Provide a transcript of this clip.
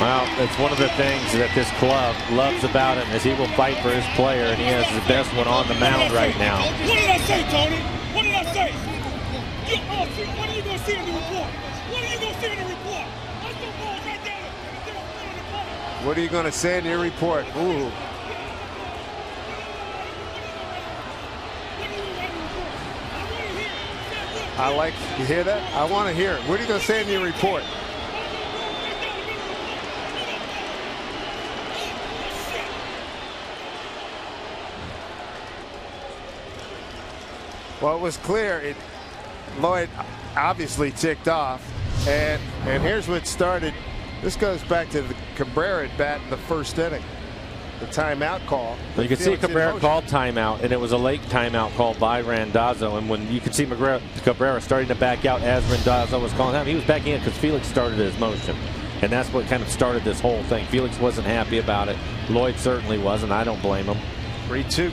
Well, it's one of the things that this club loves about him is he will fight for his player, and he has the best one on the mound right now. What did I say, Tony? What did I say? You, oh, see, what are you going to see in the report? What are you going to see in the report? I saw balls right there. They don't play on the ball. What are you going to say in your report? Ooh. What do you write in the report? I want to hear it. Say what? I like, you hear that? I want to hear it. What are you going to say in your report? Well, it was clear. It, Lloyd obviously ticked off. And, and here's what started. This goes back to the Cabrera at bat in the first inning. The timeout call. Well, you can see Cabrera motion. called timeout, and it was a late timeout called by Randazzo. And when you could see Cabrera, Cabrera starting to back out as Randazzo was calling him, he was backing in because Felix started his motion. And that's what kind of started this whole thing. Felix wasn't happy about it. Lloyd certainly wasn't. I don't blame him. 3 2.